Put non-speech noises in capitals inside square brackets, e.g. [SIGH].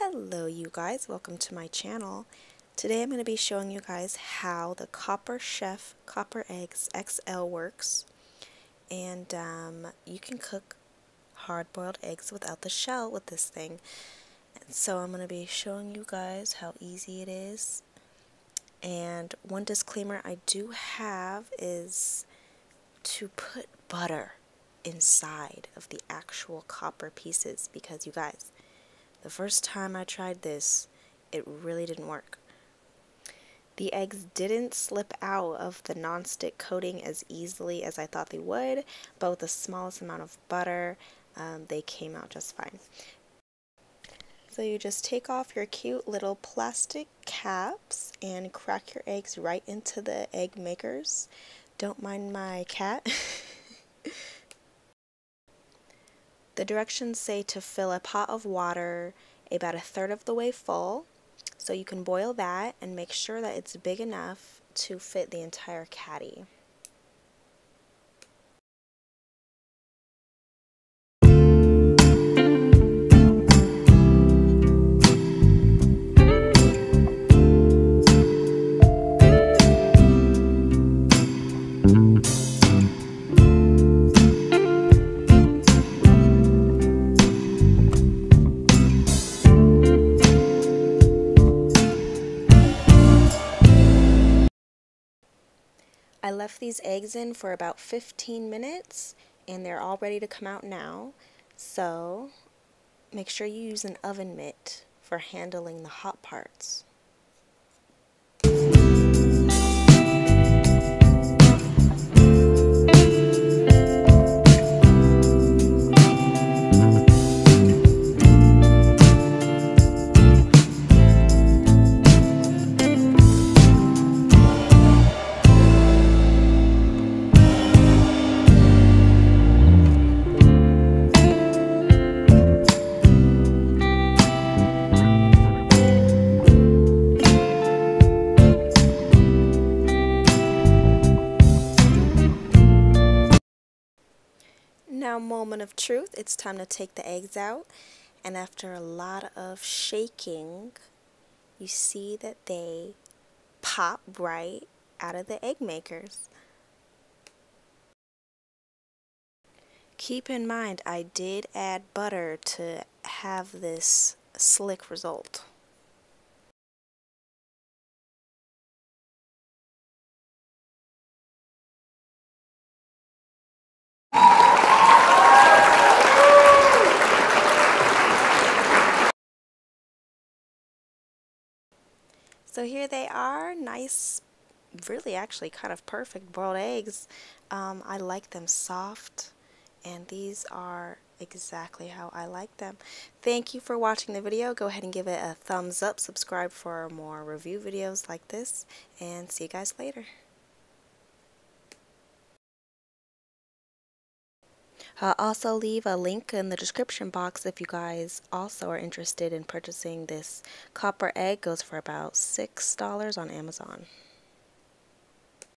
Hello you guys, welcome to my channel. Today I'm going to be showing you guys how the Copper Chef Copper Eggs XL works. And um, you can cook hard-boiled eggs without the shell with this thing. And so I'm going to be showing you guys how easy it is. And one disclaimer I do have is to put butter inside of the actual copper pieces because you guys the first time I tried this, it really didn't work. The eggs didn't slip out of the non-stick coating as easily as I thought they would, but with the smallest amount of butter, um, they came out just fine. So you just take off your cute little plastic caps and crack your eggs right into the egg makers. Don't mind my cat. [LAUGHS] The directions say to fill a pot of water about a third of the way full. So you can boil that and make sure that it's big enough to fit the entire caddy. I left these eggs in for about 15 minutes and they're all ready to come out now. So make sure you use an oven mitt for handling the hot parts. Now, moment of truth, it's time to take the eggs out. And after a lot of shaking, you see that they pop right out of the egg makers. Keep in mind, I did add butter to have this slick result. So here they are, nice, really actually kind of perfect boiled eggs. Um, I like them soft and these are exactly how I like them. Thank you for watching the video. Go ahead and give it a thumbs up, subscribe for more review videos like this, and see you guys later. I'll also leave a link in the description box if you guys also are interested in purchasing this copper egg. goes for about $6 on Amazon.